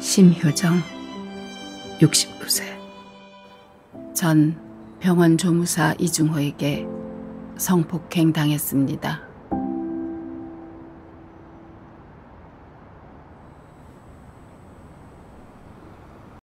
심효정 69세 전 병원 조무사 이중호에게 성폭행 당했습니다.